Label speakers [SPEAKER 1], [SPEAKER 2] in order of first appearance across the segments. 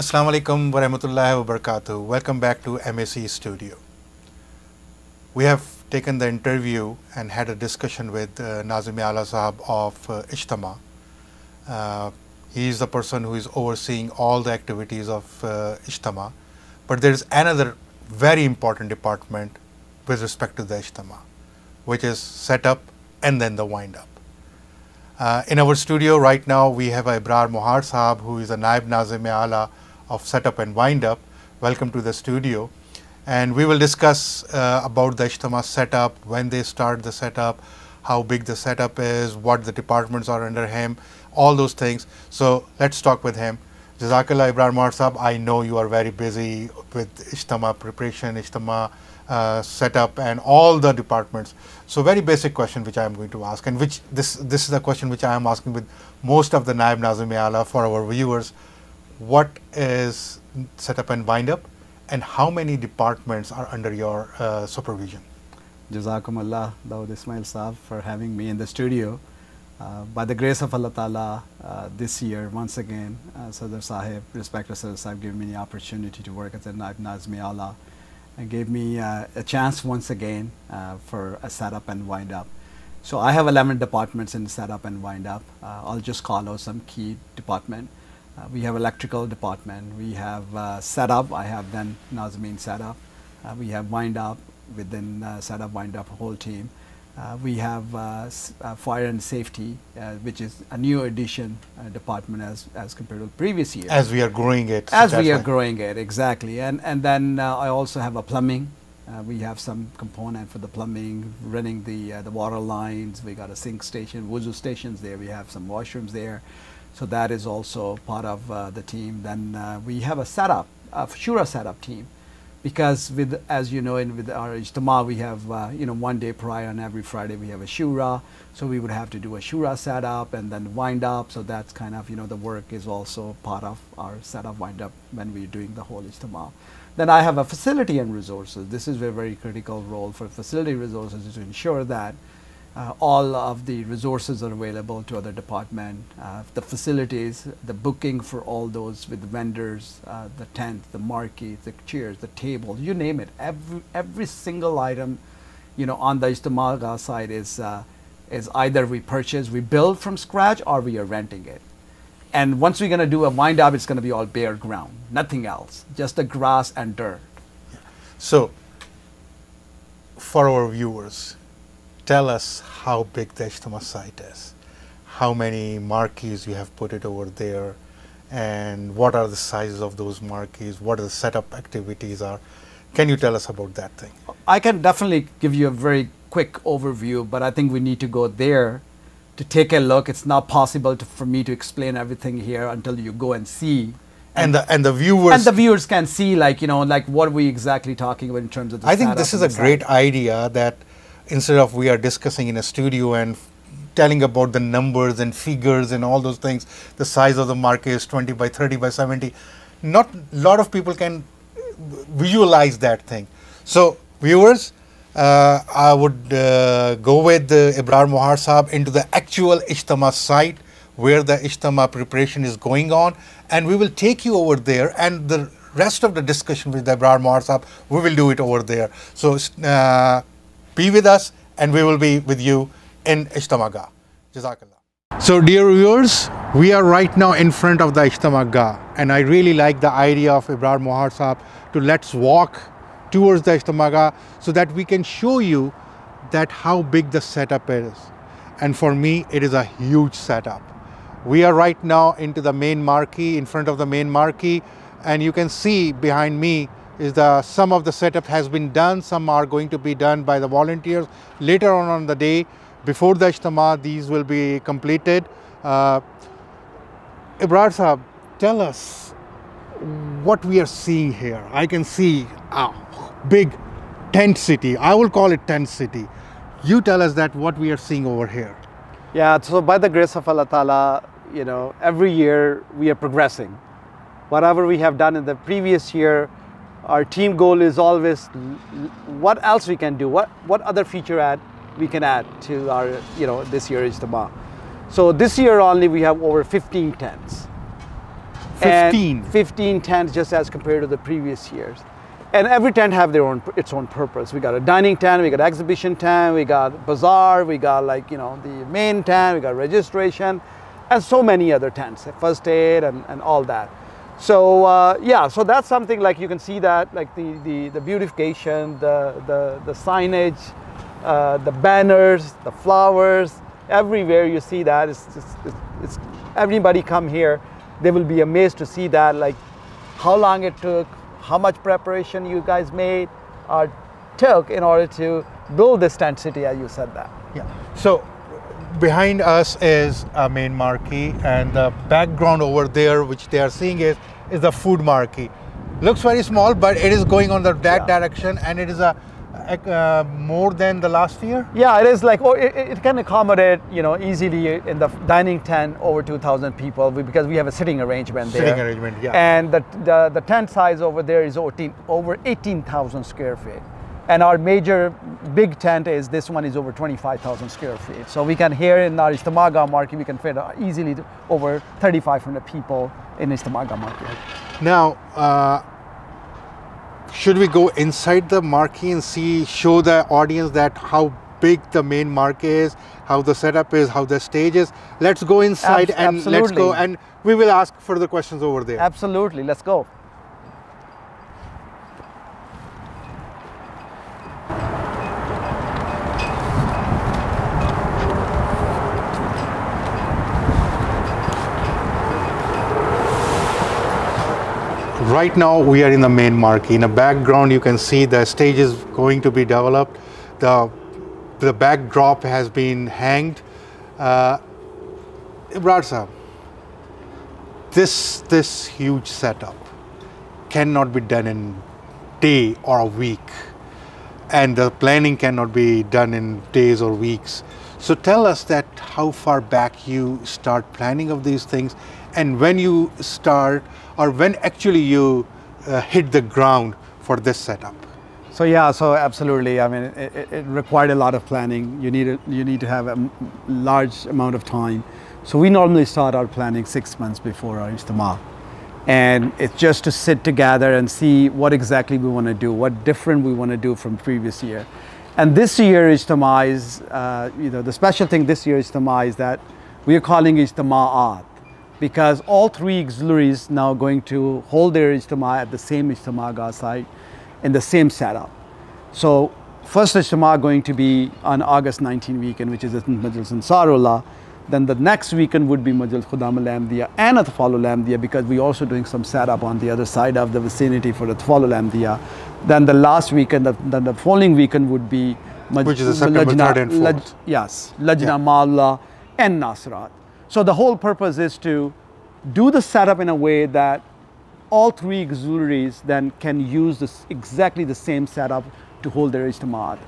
[SPEAKER 1] Assalamu alaikum wa rahmatullahi wa barakatuh. Welcome back to MAC Studio. We have taken the interview and had a discussion with uh, Nazim Ala Sahab of uh. Uh, he is the person who is overseeing all the activities of uh. But there is another very important department with respect to the Ijtama, which is setup and then the wind up. Uh, in our studio right now, we have Ibrar Mohar Sahab, who is a Naib Nazim Ala of Setup and Wind Up. Welcome to the studio. And we will discuss uh, about the Ijtama setup, when they start the setup, how big the setup is, what the departments are under him, all those things. So let's talk with him. Jazakallah Ibrar Mohar Sahab, I know you are very busy with Ijtama preparation, Ijtama uh, setup and all the departments. So very basic question which I am going to ask and which this this is a question which I am asking with most of the Naib Nazim Ala for our viewers. What is setup and wind up and how many departments are under your uh, supervision?
[SPEAKER 2] Jazakum Allah, Dawood Ismail Saab for having me in the studio. Uh, by the grace of Allah Ta'ala, uh, this year, once again, uh, Sadr Sahib, respected Sadr Sahib, gave me the opportunity to work as a Naib Nazim Ala and gave me uh, a chance once again uh, for a setup and wind up. So I have 11 departments in setup and wind up. Uh, I'll just call out some key department. Uh, we have electrical department. We have uh, setup. I have then Nazmeen setup. Uh, we have wind up within setup wind up whole team. Uh, we have uh, uh, fire and safety, which is a new addition department as, as compared to previous year.
[SPEAKER 1] As we are growing it.
[SPEAKER 2] As we are growing it, exactly. And, and then I also have a plumbing. we have some component for the plumbing, running the, the water lines. We got a sink station, wuzu stations there. We have some washrooms there. So that is also part of the team. Then we have a setup, a Shura setup team. Because with as you know in with our ijtama we have uh, you know one day prior and every Friday we have a shura. So we would have to do a shura setup and then wind up. So that's kind of you know the work is also part of our setup wind up when we're doing the whole ijtama. Then I have a facility and resources. This is a very critical role for facility resources to ensure that uh, all of the resources are available to other department, uh, the facilities, the booking for all those with vendors, uh, the tent, the marquee, the chairs, the table, you name it. Every every single item, you know, on the Ijtama side is uh, is either we purchase, we build from scratch, or we are renting it. And once we're going to do a wind up, it's going to be all bare ground, nothing else, just the grass and dirt.
[SPEAKER 1] So, for our viewers, tell us how big the Ijtama site is, how many marquees you have put it over there, and what are the sizes of those marquees, what are the setup activities are. Can you tell us about that thing?
[SPEAKER 2] I can definitely give you a very quick overview, but I think we need to go there to take a look. It's not possible to, for me to explain everything here until you go and see.
[SPEAKER 1] And, and the and the viewers
[SPEAKER 2] and the viewers can see like you know like what are we exactly talking about in terms of the
[SPEAKER 1] I think this is a great idea that instead of we are discussing in a studio and telling about the numbers and figures and all those things, the size of the market is 20 by 30 by 70. Not a lot of people can visualize that thing. So, viewers, uh, I would uh, go with uh, Ibrar Mohar Saab into the actual Ijtama site where the Ijtama preparation is going on, and we will take you over there. And the rest of the discussion with Ibrar Mohar Saab, we will do it over there. So, uh, be with us and we will be with you in Ijtama Jazakallah. So dear viewers, we are right now in front of the Ijtama and I really like the idea of Ibrar Mohar Saab to let's walk towards the Ijtama so that we can show you that how big the setup is. And for me, it is a huge setup. We are right now into the main marquee, in front of the main marquee, and you can see behind me is the some of the setup has been done, some are going to be done by the volunteers. Later on on the day, before the Ijtama, these will be completed. Uh, Ibrar Saab, tell us what we are seeing here. I can see a big tent city. I will call it tent city. You tell us that what we are seeing over here.
[SPEAKER 2] Yeah, so by the grace of Allah Ta'ala, you know, every year we are progressing. Whatever we have done in the previous year, our team goal is always what else we can do, what, what other feature add we can add to our, you know, this year is Ijtama. So this year only we have over 15 tents. and
[SPEAKER 1] 15.
[SPEAKER 2] 15 tents just as compared to the previous years. And every tent have their own its own purpose. We got a dining tent, we got exhibition tent, we got bazaar, we got like you know the main tent, we got registration, and so many other tents, first aid and, and all that. So uh, yeah, so that's something like you can see that like the the, the beautification, the the, the signage, uh, the banners, the flowers, everywhere you see that. It's, it's, it's, everybody come here, they will be amazed to see that like how long it took, how much preparation you guys made or took in order to build this tent city, as you said that.
[SPEAKER 1] Yeah. So behind us is a main marquee, and the background over there, which they are seeing, is is the food marquee. Looks very small, but it is going on the that
[SPEAKER 2] Yeah.
[SPEAKER 1] direction, and it is a, uh, more than the last year.
[SPEAKER 2] Yeah, it is like, oh, it, it can accommodate, you know, easily in the dining tent over 2,000 people we- because we have a sitting arrangement there.
[SPEAKER 1] Sitting arrangement, yeah.
[SPEAKER 2] And the, the, the tent size over there is 14, over 18,000 square feet. And our major big tent is, this one is over 25,000 square feet. So we can, here in our Istamaga market, we can fit uh, easily to over 3,500 people in Istamaga market.
[SPEAKER 1] Now, uh, should we go inside the marquee and see, show the audience that how big the main marquee is, how the setup is, how the stage is? Let's go inside
[SPEAKER 2] Abs-
[SPEAKER 1] and let's go, and we will ask further questions over there.
[SPEAKER 2] Absolutely, let's go.
[SPEAKER 1] Right now, we are in the main marquee. In the background, you can see the stage is going to be developed. The the backdrop has been hanged. Uh, Ibrar Sahab, this this huge setup cannot be done in day or a week, and the planning cannot be done in days or weeks. So tell us that how far back you start planning of these things, and when you start, or when actually you uh, hit the ground for this setup.
[SPEAKER 2] So yeah, so absolutely. I mean, it, it, required a lot of planning. You need a, you need to have a large amount of time. So we normally start our planning six months before our Ijtima. And it's just to sit together and see what exactly we want to do, what different we want to do from previous year. And this year Ijtima is, uh, you know, the special thing this year Ijtima is that we are calling Ijtima'at because all three auxiliaries now going to hold their Ijtima at the same Ijtima site in the same setup. So first Ijtima going to be on August 19 weekend, which is at Majlis Ansarullah. Then the next weekend would be Majlis Khuddam al-Ahmadiyya and Atfal al-Ahmadiyya because we're also doing some setup on the other side of the vicinity for Atfal al-Ahmadiyya. Then the last weekend, the, then the following weekend would be Maj-
[SPEAKER 1] Which is the September
[SPEAKER 2] Lajna-
[SPEAKER 1] 3rd and
[SPEAKER 2] Laj- yes, Lajna
[SPEAKER 1] Yeah.
[SPEAKER 2] Malla and Nasirat. So the whole purpose is to do the setup in a way that all three auxiliaries then can use this exactly the same setup to hold their ijtimaat.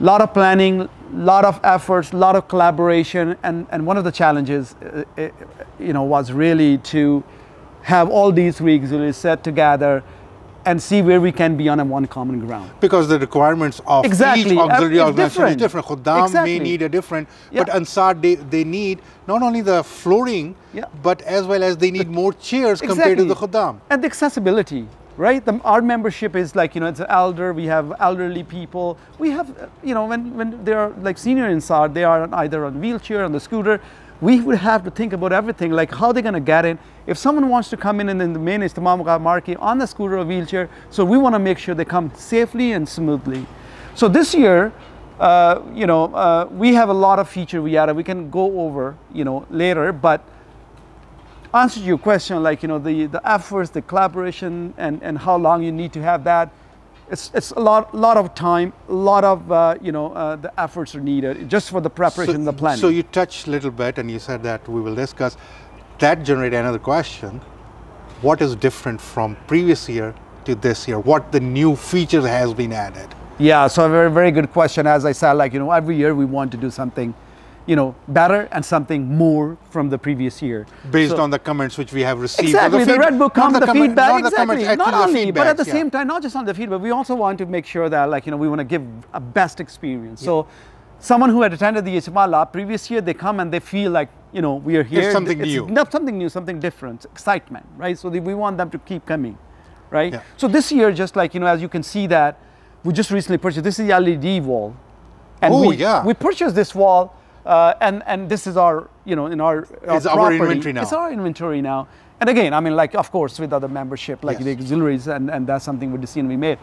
[SPEAKER 2] Lot of planning, lot of efforts, a lot of collaboration, and, and one of the challenges, uh, uh, you know, was really to have all these three auxiliaries set together and see where we can be on a one common ground.
[SPEAKER 1] Because the requirements of
[SPEAKER 2] Exactly.
[SPEAKER 1] each auxiliary
[SPEAKER 2] Uh,
[SPEAKER 1] organization is
[SPEAKER 2] different.
[SPEAKER 1] Khuddam
[SPEAKER 2] Exactly.
[SPEAKER 1] may need a different,
[SPEAKER 2] Yeah.
[SPEAKER 1] but Ansar they, they need not only the flooring,
[SPEAKER 2] Yeah.
[SPEAKER 1] but as well as they need more chairs compared to the Khuddam.
[SPEAKER 2] And the accessibility, right? The, our membership is like, you know, it's elder, we have elderly people. We have, you know, when, when they're like senior inside, they are either on wheelchair, on the scooter. We would have to think about everything, like how they're going to get in. If someone wants to come in in the main Istamam market on the scooter or wheelchair, so we want to make sure they come safely and smoothly. So this year, uh, you know, uh, we have a lot of feature we added. We can go over, you know, later, but answer to your question, like you know, the the efforts, the collaboration, and and how long you need to have that. It's it's a lot lot of time, a lot of uh, you know uh, the efforts are needed just for the preparation, the planning.
[SPEAKER 1] So you touched a little bit and you said that we will discuss. That generated another question. What is different from previous year to this year? What the new feature has been added?
[SPEAKER 2] yeah, so a very very good question. As I said, like you know, every year we want to do something, you know, better and something more from the previous year.
[SPEAKER 1] Based
[SPEAKER 2] So-
[SPEAKER 1] on the comments which we have received.
[SPEAKER 2] Exactly, the,
[SPEAKER 1] feed-
[SPEAKER 2] red book comes, the,
[SPEAKER 1] comment-
[SPEAKER 2] feedback,
[SPEAKER 1] not the
[SPEAKER 2] exactly.
[SPEAKER 1] comments,
[SPEAKER 2] not
[SPEAKER 1] the
[SPEAKER 2] only, but at the
[SPEAKER 1] yeah.
[SPEAKER 2] same time, not just on the feedback, we also want to make sure that, like, you know, we want to give a best experience. So, someone who had attended the HMA lab previous year, they come and they feel like, you know, we are here.
[SPEAKER 1] It's something new.
[SPEAKER 2] not something new, something different, excitement, right? So the, we want them to keep coming, right?
[SPEAKER 1] Yeah.
[SPEAKER 2] So this year, just like you know, as you can see that we just recently purchased. This is the LED wall, and
[SPEAKER 1] Oh,
[SPEAKER 2] we,
[SPEAKER 1] yeah.
[SPEAKER 2] we purchased this wall, uh, and and this is our you know in our,
[SPEAKER 1] It's our inventory now.
[SPEAKER 2] It's our inventory now. And again, I mean, like of course with other membership, like
[SPEAKER 1] Yes.
[SPEAKER 2] the auxiliaries, and, and that's something the decision we made.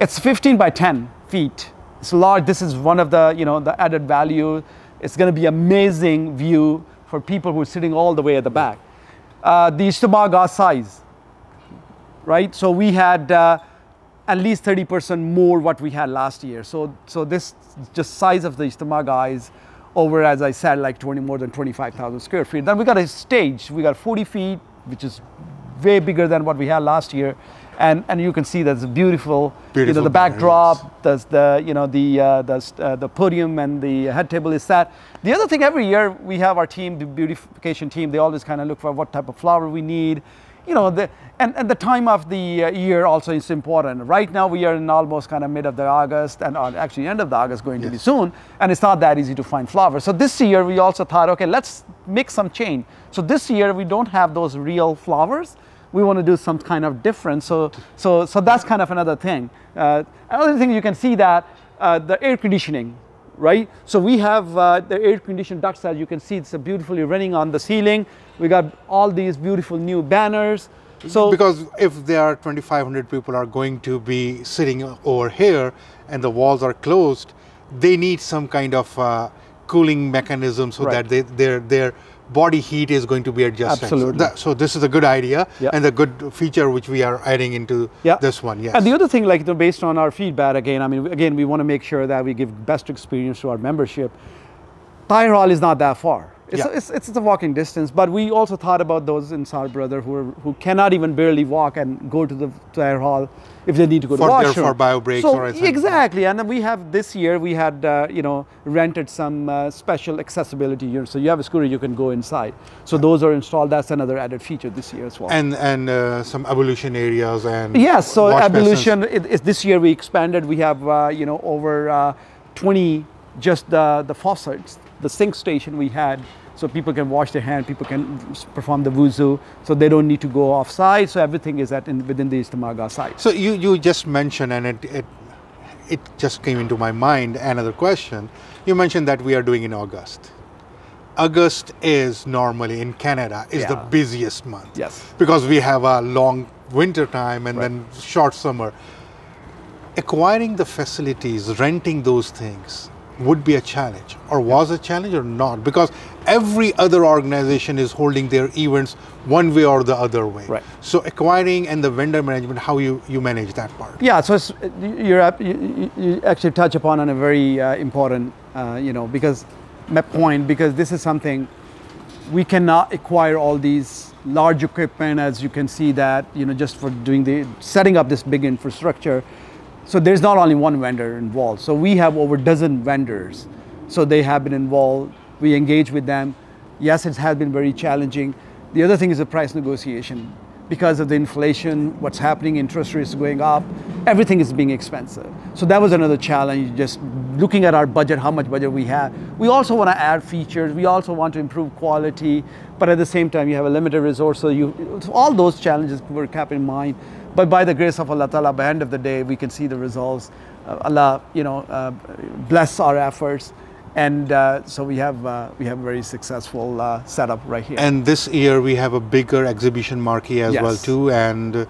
[SPEAKER 2] It's 15 by 10 feet. It's large. This is one of the you know the added value. It's going to be amazing view for people who are sitting all the way at the back. Uh, the Ishtabaga size, right? So we had uh, at least 30% more what we had last year. So so this just size of the Ishtabaga is over, as I said, like 20 more than 25,000 square feet. Then we got a stage. We got 40 feet, which is way bigger than what we had last year. And, and you can see that's beautiful, beautiful, you know, the backdrop, there's the you know the uh, the uh, the podium and the head table is set. The other thing every year we have our team, the beautification team. They always kind of look for what type of flower we need, you know. The, and, and the time of the uh, year also is important. Right now we are in almost kind of mid of the August and uh, actually end of the August going to be soon, and it's not that easy to find flowers. So this year we also thought, okay, let's make some change. So this year we don't have those real flowers we want to do some kind of difference. So, so, so that's kind of another thing. Uh, another thing you can see that uh, the air conditioning, right? So we have uh, the air conditioned ducts as you can see, it's beautifully running on the ceiling. We got all these beautiful new banners. So
[SPEAKER 1] because if there are 2500 people are going to be sitting over here and the walls are closed they need some kind of uh, cooling mechanism so
[SPEAKER 2] Right.
[SPEAKER 1] that they, their their body heat is going to be adjusted
[SPEAKER 2] Absolutely.
[SPEAKER 1] so, that- so this is a good idea
[SPEAKER 2] Yeah.
[SPEAKER 1] and a good feature which we are adding into
[SPEAKER 2] Yeah.
[SPEAKER 1] this one yes
[SPEAKER 2] And the other thing, like you know, based on our feedback, again, I mean, again, we want to make sure that we give best experience to our membership. Hall is not that far. It's,
[SPEAKER 1] Yeah.
[SPEAKER 2] it's, it's a walking distance, but we also thought about those in Sar Brother who, are, who cannot even barely walk and go to the Tire Hall if they need to go to
[SPEAKER 1] For
[SPEAKER 2] the
[SPEAKER 1] their-
[SPEAKER 2] washroom.
[SPEAKER 1] for bio breaks
[SPEAKER 2] so,
[SPEAKER 1] or anything.
[SPEAKER 2] Exactly, and then we have this year we had uh, you know rented some uh, special accessibility units. So you have a scooter, you can go inside. So those are installed. That's another added feature this year as well.
[SPEAKER 1] and and uh, some ablution areas and
[SPEAKER 2] Yes, so ablution. It, this year we expanded. We have uh, you know over uh, 20 just the the faucets, the sink station we had, so people can wash their hand. People can perform the wuzu, so they don't need to go offside. So everything is at in, within the Istamaga site.
[SPEAKER 1] So you, you just mentioned, and it, it it just came into my mind. Another question. You mentioned that we are doing in August. August is normally in Canada is the busiest month
[SPEAKER 2] Yes.
[SPEAKER 1] because we have a long winter time and
[SPEAKER 2] Right.
[SPEAKER 1] then short summer. Acquiring the facilities, renting those things would be a challenge, or was a challenge, or not? Because every other organization is holding their events one way or the other way.
[SPEAKER 2] Right.
[SPEAKER 1] So acquiring and the vendor management, how you you manage that part?
[SPEAKER 2] Yeah, so it's, you're up, you, you- you actually touch upon on a very uh, important, uh, you know, because my point because this is something we cannot acquire all these large equipment as you can see that you know just for doing the setting up this big infrastructure. So there's not only one vendor involved. So we have over a dozen vendors. So they have been involved. We engage with them. Yes, it has been very challenging. The other thing is the price negotiation. Because of the inflation, what's happening, interest rates going up, everything is being expensive. So that was another challenge, just looking at our budget, how much budget we have. We also want to add features. We also want to improve quality, but at the same time, you have a limited resource. So you, all those challenges were kept in mind. But by the grace of Allah Ta'ala, by the end of the day, we can see the results. Uh, Allah, you know, uh, bless our efforts. And uh, so we have, uh, we have a very successful uh, setup right here.
[SPEAKER 1] And this year we have a bigger exhibition marquee as well too, and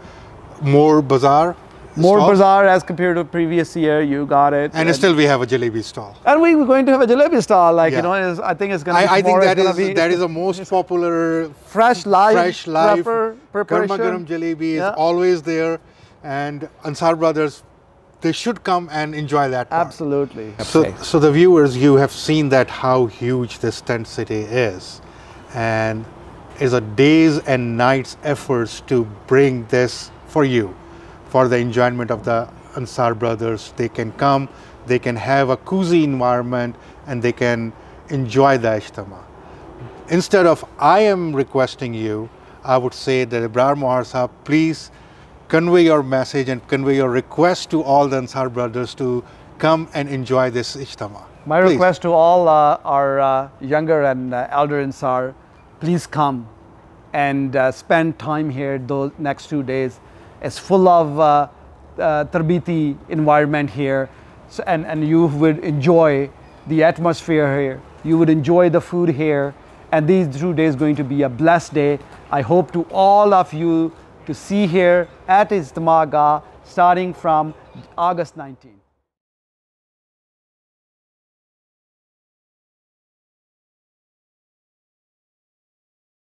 [SPEAKER 1] more bazaar.
[SPEAKER 2] More
[SPEAKER 1] stalls.
[SPEAKER 2] bazaar as compared to previous year, you got it.
[SPEAKER 1] And still we have a jalebi stall.
[SPEAKER 2] And we, we're going to have a jalebi stall, like,
[SPEAKER 1] Yeah.
[SPEAKER 2] you know, I think it's going to be
[SPEAKER 1] I, I think that is
[SPEAKER 2] be
[SPEAKER 1] that is the most popular
[SPEAKER 2] fresh live,
[SPEAKER 1] fresh live
[SPEAKER 2] preparation.
[SPEAKER 1] Garam jalebi is
[SPEAKER 2] Yeah.
[SPEAKER 1] always there, and Ansar Brothers, they should come and enjoy that. part.
[SPEAKER 2] Absolutely.
[SPEAKER 1] So,
[SPEAKER 2] Okay.
[SPEAKER 1] so the viewers, you have seen that how huge this tent city is, and is a days and nights efforts to bring this for you, for the enjoyment of the Ansar brothers. They can come, they can have a cozy environment, and they can enjoy the Ijtama. Instead of I am requesting you, I would say that Ibrahim Mohar Sahab, please convey your message and convey your request to all the Ansar brothers to come and enjoy this Ijtama.
[SPEAKER 2] My
[SPEAKER 1] Please.
[SPEAKER 2] request to all uh, our uh, younger and uh, elder Ansar, please come and uh, spend time here those next two days. It's full of uh, uh, Tarbiti environment here so, and, and you would enjoy the atmosphere here. You would enjoy the food here and these two days going to be a blessed day. I hope to all of you to see here at Istamaga starting from August 19.